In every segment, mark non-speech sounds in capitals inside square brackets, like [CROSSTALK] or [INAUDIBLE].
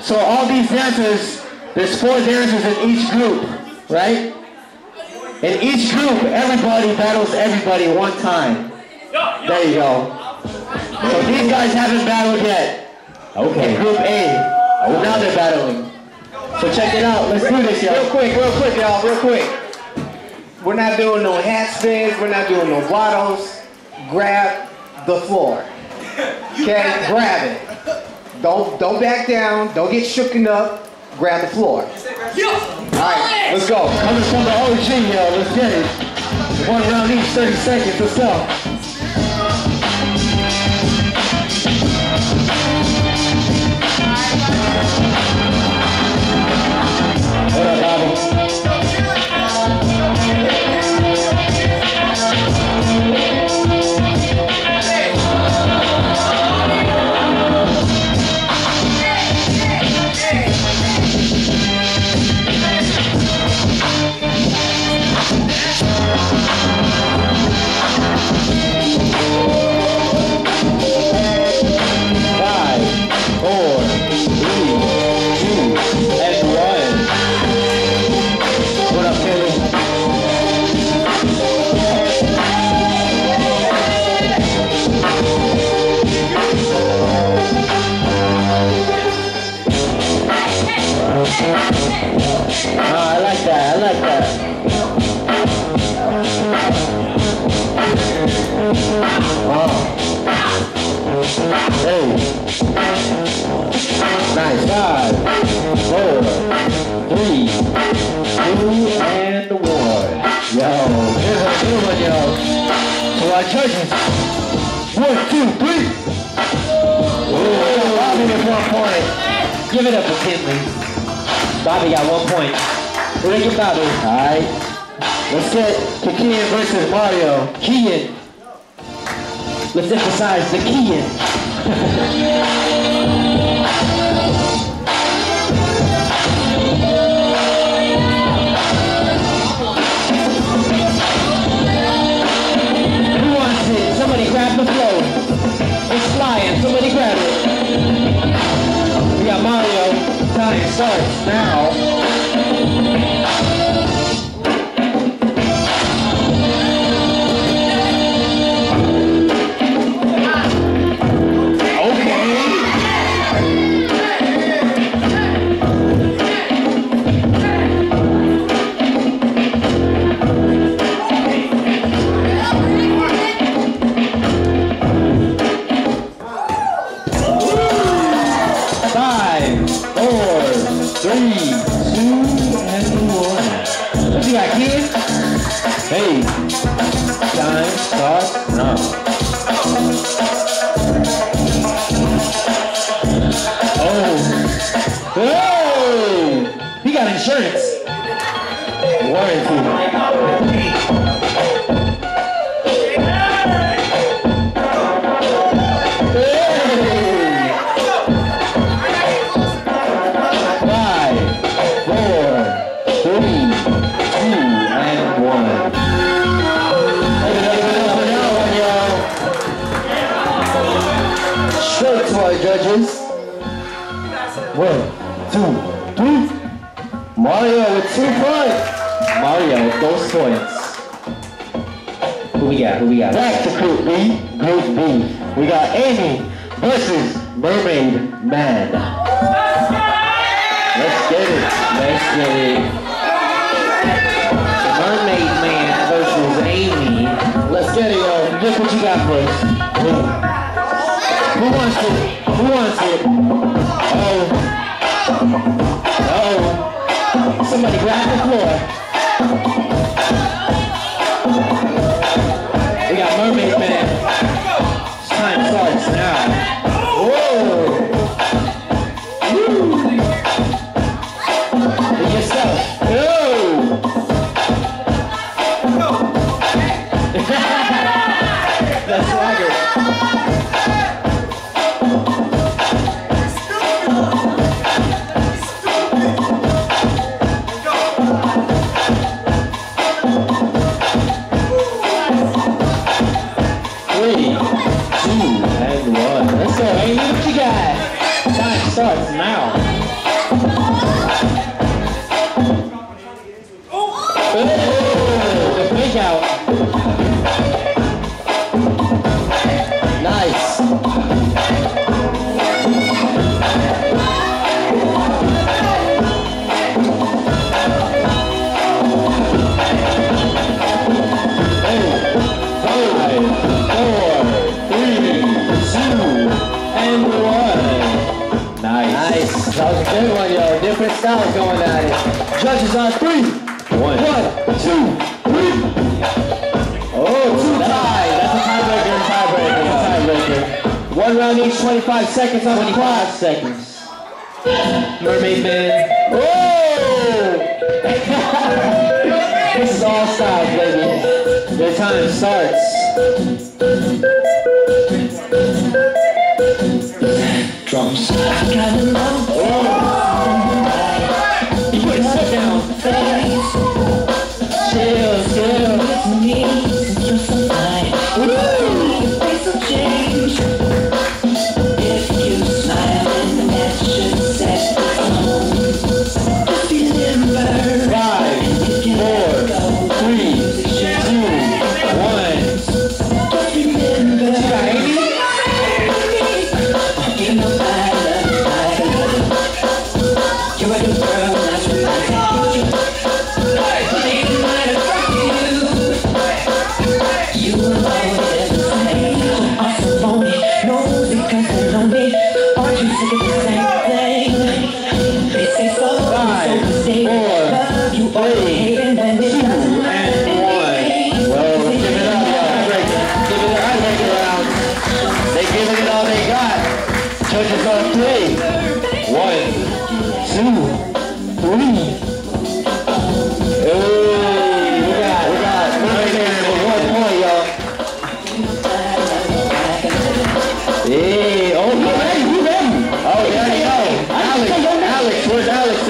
So all these dancers, there's four dancers in each group, right? In each group, everybody battles everybody one time. There you go. So these guys haven't battled yet. Okay. In group A. Oh, now they're battling. So check it out. Let's do this, Real y'all. Real quick, real quick, y'all, real quick. We're not doing no hat spins. We're not doing no waddles. Grab the floor. Okay, grab it. Don't don't back down. Don't get shooken up. Grab the floor. All right, let's go. Coming from the OG, yo. Let's get it. One round each, 30 seconds. Let's go. Two, three. Ooh, Bobby with one point. Give it up for Kinley. Bobby got one point. We're gonna get Bobby. Alright. Let's get Kikian versus Mario. Kian. Let's emphasize the Kian. [LAUGHS] now. Hey, time starts now. Oh, oh! He got insurance. Warranty. Our judges. One, two, three. Mario with two points. Mario with those points. Who we got? Who we got? Back to Group B. Group B. We got Amy versus Mermaid Man. Let's get it. Let's get it. Mermaid Man versus Amy. Let's get it, yo. Just what you got for us. Who, wants it? Who wants it? Oh. Got? Time starts now. Oh. Oh, the fake out. Different going at it. Judges on three. One. One, two, three. Oh, two Tie. That's a tiebreaker. Tiebreaker. Tiebreaker. One round each, 25 seconds on the 25 clock. seconds. Mermaid Man. Whoa! Oh! [LAUGHS] this is all styles, baby. Your time starts. Well,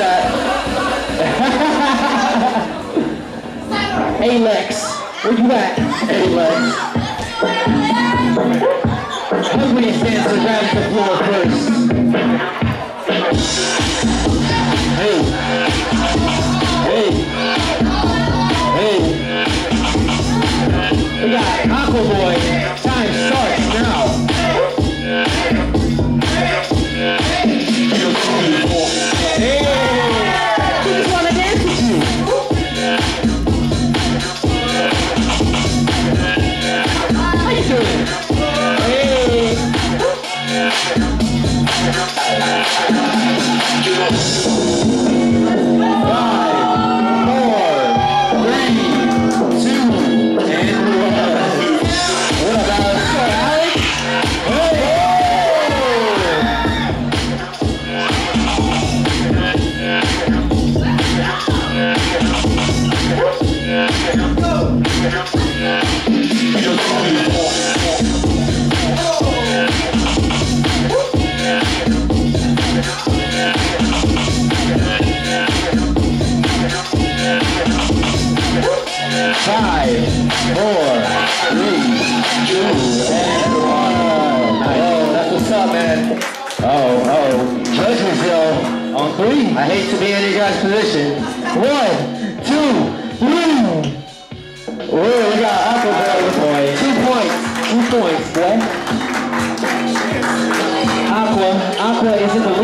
at? Hey Lex, where you at? Hey Lex. Hungry stands to grab the floor first. Oh, got man. Oh, oh. Judgesville on three. I hate to be in your guys' position. One, two, three. Whoa, we got Aquaville with point. Two points. Two points, boy. Aqua, Aqua is in the